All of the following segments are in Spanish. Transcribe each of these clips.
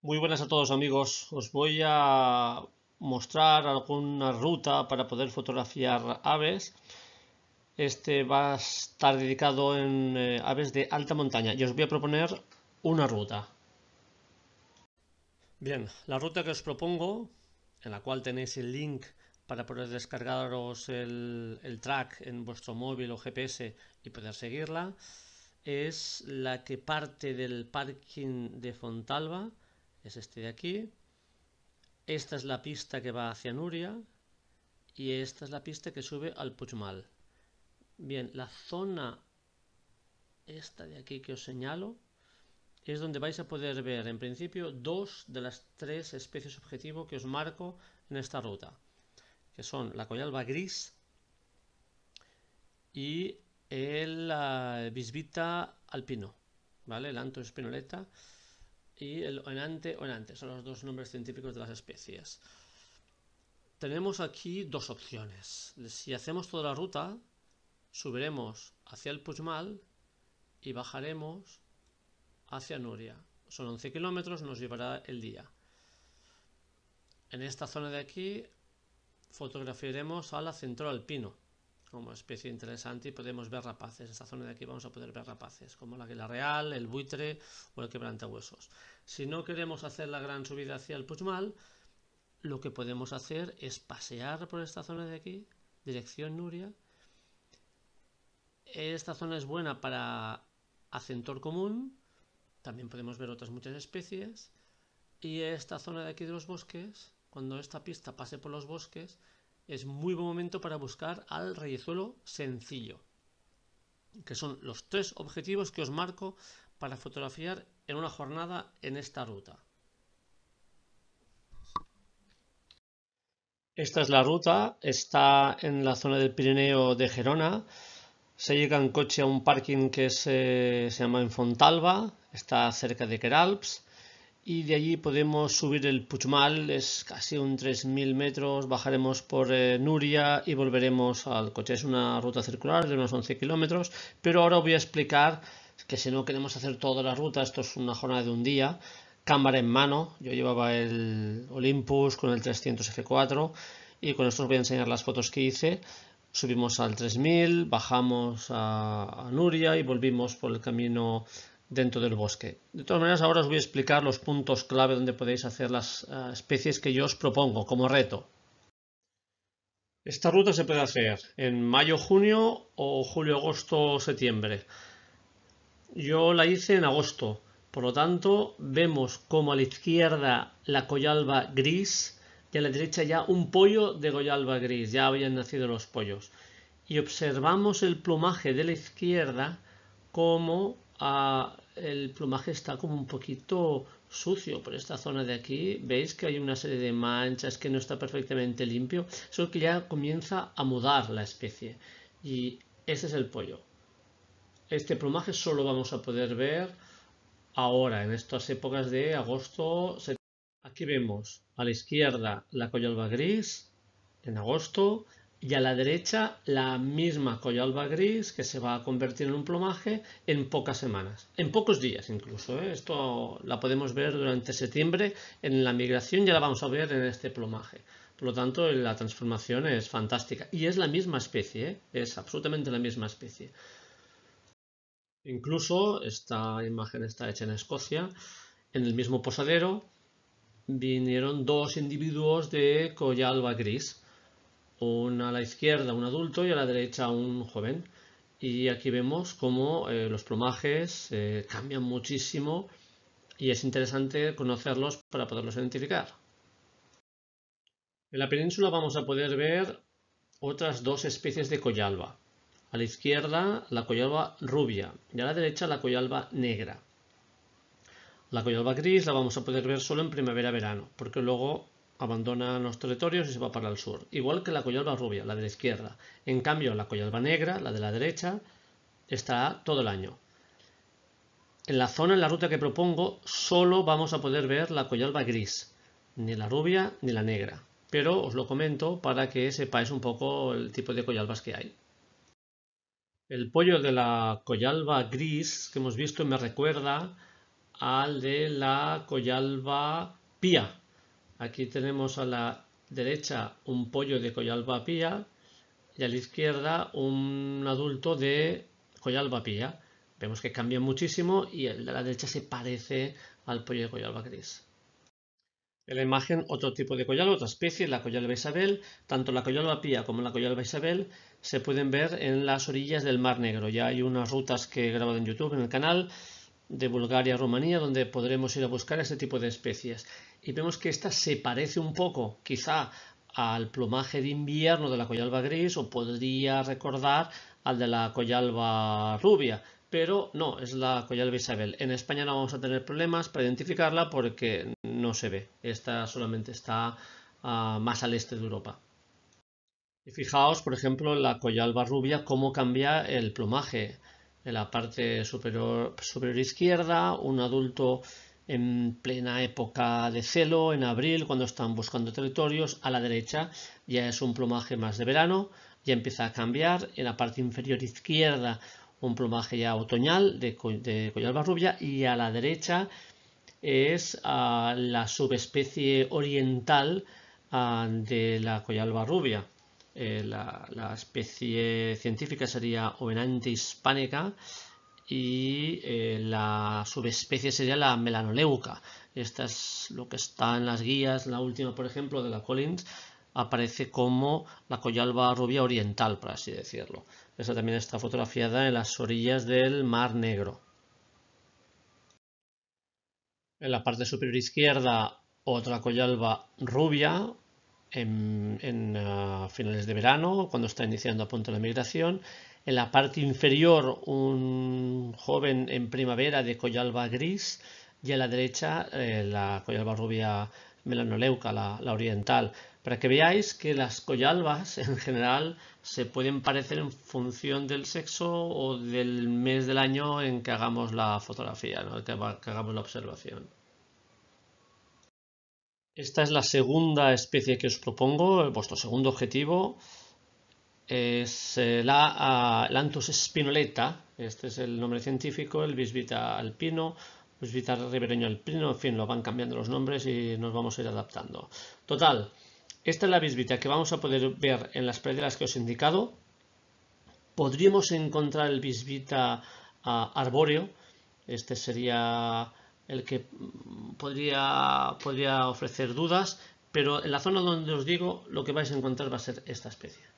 Muy buenas a todos amigos. Os voy a mostrar alguna ruta para poder fotografiar aves. Este va a estar dedicado en eh, aves de alta montaña y os voy a proponer una ruta. Bien, la ruta que os propongo, en la cual tenéis el link para poder descargaros el, el track en vuestro móvil o GPS y poder seguirla, es la que parte del parking de Fontalba es este de aquí. Esta es la pista que va hacia Nuria y esta es la pista que sube al Puigmal. Bien, la zona esta de aquí que os señalo es donde vais a poder ver en principio dos de las tres especies objetivo que os marco en esta ruta, que son la coyalba gris y el uh, bisbita alpino, ¿vale? El anto espinoleta y el onante onante. Son los dos nombres científicos de las especies. Tenemos aquí dos opciones. Si hacemos toda la ruta, subiremos hacia el Puigmal y bajaremos hacia Nuria. Son 11 kilómetros, nos llevará el día. En esta zona de aquí fotografiaremos a la centro alpino como especie interesante y podemos ver rapaces. Esta zona de aquí vamos a poder ver rapaces, como la la real, el buitre o el quebrantahuesos. Si no queremos hacer la gran subida hacia el Puigmal, lo que podemos hacer es pasear por esta zona de aquí, dirección Nuria. Esta zona es buena para acentor común, también podemos ver otras muchas especies. Y esta zona de aquí de los bosques, cuando esta pista pase por los bosques, es muy buen momento para buscar al reyezuelo sencillo, que son los tres objetivos que os marco para fotografiar en una jornada en esta ruta. Esta es la ruta, está en la zona del Pirineo de Gerona. Se llega en coche a un parking que se, se llama Fontalba, está cerca de Queralps y de allí podemos subir el Puigmal, es casi un 3.000 metros, bajaremos por eh, Nuria y volveremos al coche. Es una ruta circular de unos 11 kilómetros, pero ahora voy a explicar que si no queremos hacer toda la ruta, esto es una jornada de un día, cámara en mano, yo llevaba el Olympus con el 300 F4 y con esto os voy a enseñar las fotos que hice. Subimos al 3000, bajamos a Nuria y volvimos por el camino dentro del bosque. De todas maneras, ahora os voy a explicar los puntos clave donde podéis hacer las uh, especies que yo os propongo como reto. Esta ruta se puede hacer en mayo-junio o julio-agosto-septiembre. Yo la hice en agosto, por lo tanto vemos como a la izquierda la coyalba gris y a la derecha ya un pollo de coyalba gris, ya habían nacido los pollos. Y observamos el plumaje de la izquierda como el plumaje está como un poquito sucio por esta zona de aquí. Veis que hay una serie de manchas que no está perfectamente limpio. Eso que ya comienza a mudar la especie. Y ese es el pollo. Este plumaje solo vamos a poder ver ahora, en estas épocas de agosto. Aquí vemos a la izquierda la coyalba gris en agosto y a la derecha la misma coyalba gris que se va a convertir en un plumaje en pocas semanas, en pocos días incluso. ¿eh? Esto la podemos ver durante septiembre en la migración, ya la vamos a ver en este plumaje. Por lo tanto, la transformación es fantástica y es la misma especie, ¿eh? es absolutamente la misma especie. Incluso esta imagen está hecha en Escocia, en el mismo posadero vinieron dos individuos de coyalba gris una a la izquierda un adulto y a la derecha un joven. Y aquí vemos cómo eh, los plumajes eh, cambian muchísimo y es interesante conocerlos para poderlos identificar. En la península vamos a poder ver otras dos especies de coyalba. A la izquierda la coyalba rubia y a la derecha la coyalba negra. La coyalba gris la vamos a poder ver solo en primavera-verano, porque luego abandona los territorios y se va para el sur, igual que la coyalba rubia, la de la izquierda. En cambio, la coyalba negra, la de la derecha, está todo el año. En la zona, en la ruta que propongo, solo vamos a poder ver la coyalba gris, ni la rubia ni la negra. Pero os lo comento para que sepáis un poco el tipo de coyalbas que hay. El pollo de la coyalba gris que hemos visto me recuerda al de la Coyalba pía. Aquí tenemos a la derecha un pollo de Coyalba pía y a la izquierda un adulto de Coyalba pía. Vemos que cambia muchísimo y el de la derecha se parece al pollo de Coyalba gris. En la imagen otro tipo de coyalba, otra especie, la coyalba Isabel. Tanto la coyalba pía como la coyalba Isabel se pueden ver en las orillas del Mar Negro. Ya hay unas rutas que he grabado en YouTube, en el canal, de Bulgaria a Rumanía, donde podremos ir a buscar este tipo de especies. Y vemos que esta se parece un poco, quizá, al plumaje de invierno de la coyalba gris o podría recordar al de la coyalba rubia pero no, es la Coyalba Isabel. En España no vamos a tener problemas para identificarla porque no se ve. Esta solamente está ah, más al este de Europa. Y fijaos, por ejemplo, la Coyalba rubia, cómo cambia el plumaje. En la parte superior, superior izquierda, un adulto en plena época de celo, en abril, cuando están buscando territorios. A la derecha ya es un plumaje más de verano, ya empieza a cambiar. En la parte inferior izquierda, un plumaje ya otoñal de, de Coyalba rubia y a la derecha es la subespecie oriental de la Coyalba rubia. Eh, la, especie científica sería Ovenante hispánica y eh, la subespecie sería la melanoleuca. Esta es lo que está en las guías, la última por ejemplo de la Collins, aparece como la Coyalba rubia oriental, por así decirlo. Esta también está fotografiada en las orillas del Mar Negro. En la parte superior izquierda, otra Coyalba rubia, en, eh, finales de verano, cuando está iniciando a punto la migración. En la parte inferior, un joven en primavera de Coyalba gris. Y a la derecha, eh, la Coyalba rubia melanoleuca, la, oriental, para que veáis que las coyalbas en general se pueden parecer en función del sexo o del mes del año en que hagamos la fotografía, que, hagamos la observación. Esta es la segunda especie que os propongo, vuestro segundo objetivo es eh, la Lantus spinoleta, este es el nombre científico, el bisbita alpino, Bisbita ribereño alpino, en fin, lo van cambiando los nombres y nos vamos a ir adaptando. Total, esta es la bisbita que vamos a poder ver en las praderas que os he indicado. Podríamos encontrar el bisbita ah, arbóreo. Este sería el que podría, podría ofrecer dudas, pero en la zona donde os digo lo que vais a encontrar va a ser esta especie.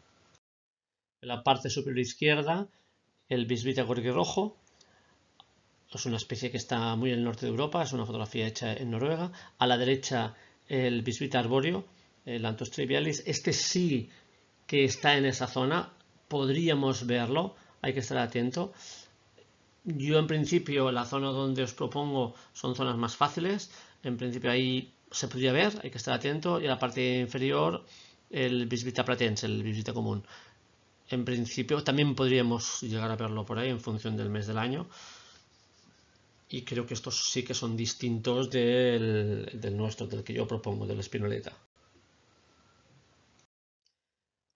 En la parte superior izquierda, el bisbita rojo. Es una especie que está muy en el norte de Europa, es una fotografía hecha en Noruega. A la derecha, el bisbita arbóreo el Antos trivialis. Este sí que está en esa zona, podríamos verlo, hay que estar atento. Yo en principio la zona donde os propongo son zonas más fáciles, en principio ahí se podría ver, hay que estar atento, y en la parte inferior el bisbita platense, el bisbita común. En principio también podríamos llegar a verlo por ahí en función del mes del año. Y creo que estos sí que son distintos del, nuestro, del que yo propongo, del espinoleta.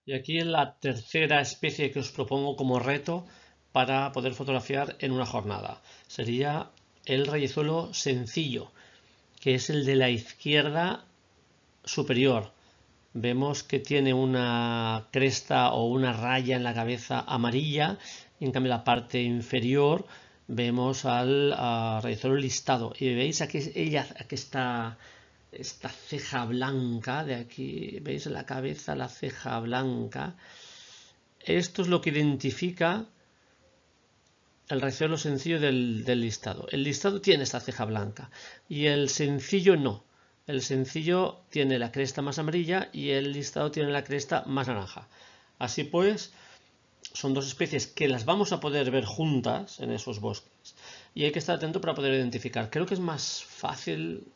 Y aquí la tercera especie que os propongo como reto para poder fotografiar en una jornada. Sería el rayezuelo sencillo, que es el de la izquierda superior. Vemos que tiene una cresta o una raya en la cabeza amarilla, y en cambio la parte inferior vemos al rayezuelo listado. Y veis aquí, ella, aquí está esta ceja blanca de aquí, ¿veis la cabeza, la ceja blanca? Esto es lo que identifica el recuerdo sencillo del, listado. El listado tiene esta ceja blanca y el sencillo no. El sencillo tiene la cresta más amarilla y el listado tiene la cresta más naranja. Así pues, son dos especies que las vamos a poder ver juntas en esos bosques y hay que estar atento para poder identificar. Creo que es más fácil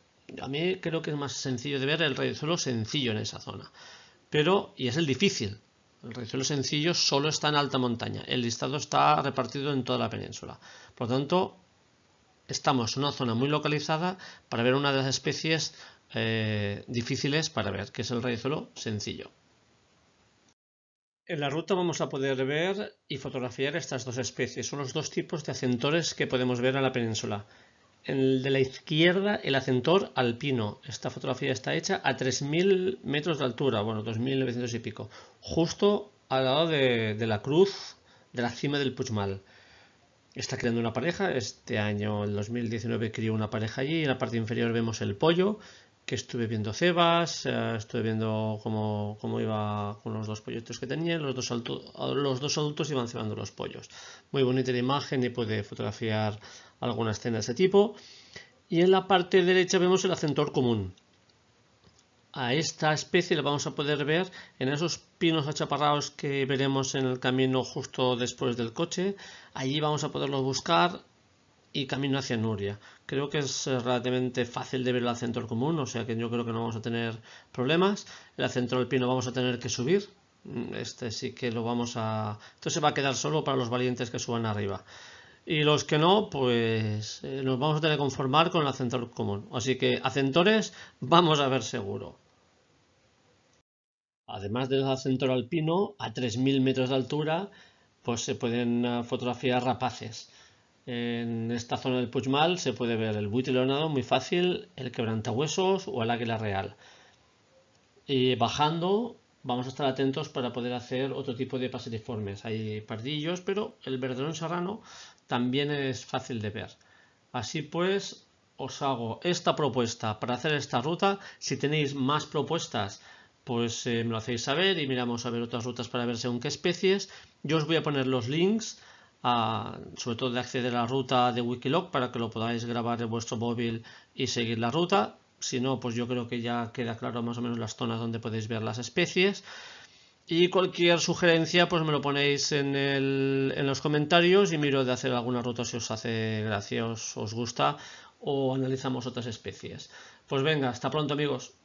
a mí creo que es más sencillo de ver el rayozuelo sencillo en esa zona. Pero, y es el difícil, el rayozuelo sencillo solo está en alta montaña. El listado está repartido en toda la península. Por lo tanto, estamos en una zona muy localizada para ver una de las especies eh, difíciles para ver, que es el rayozuelo sencillo. En la ruta vamos a poder ver y fotografiar estas dos especies. Son los dos tipos de acentores que podemos ver en la península el de la izquierda el acentor alpino. Esta fotografía está hecha a 3.000 metros de altura, bueno, 2.900 y pico, justo al lado de, la cruz de la cima del Puigmal. Está creando una pareja, este año, el 2019, crió una pareja allí, en la parte inferior vemos el pollo, que estuve viendo cebas, eh, estuve viendo cómo, iba con los dos pollitos que tenía, los dos, los dos adultos iban cebando los pollos. Muy bonita la imagen y puede fotografiar alguna escena de ese tipo. Y en la parte derecha vemos el acentor común. A esta especie la vamos a poder ver en esos pinos achaparrados que veremos en el camino justo después del coche. Allí vamos a poderlos buscar y camino hacia Nuria. Creo que es eh, relativamente fácil de ver el acento común, o sea que yo creo que no vamos a tener problemas. El acento alpino vamos a tener que subir. Mm, este sí que lo vamos a... Esto se va a quedar solo para los valientes que suban arriba. Y los que no, pues eh, nos vamos a tener que conformar con el acento común. Así que acentores vamos a ver seguro. Además del acento alpino, a 3.000 metros de altura, pues se pueden eh, fotografiar rapaces. En esta zona del Puigmal se puede ver el buitre leonado muy fácil, el quebrantahuesos o el águila real. Y bajando vamos a estar atentos para poder hacer otro tipo de paseriformes. Hay pardillos, pero el verderón serrano también es fácil de ver. Así pues, os hago esta propuesta para hacer esta ruta. Si tenéis más propuestas, pues eh, me lo hacéis saber y miramos a ver otras rutas para ver según qué especies. Yo os voy a poner los links sobre todo de acceder a la ruta de Wikiloc para que lo podáis grabar en vuestro móvil y seguir la ruta. Si no, pues yo creo que ya queda claro más o menos las zonas donde podéis ver las especies. Y cualquier sugerencia, pues me lo ponéis en, los comentarios y miro de hacer alguna ruta si os hace gracia, os gusta o analizamos otras especies. Pues venga, hasta pronto amigos.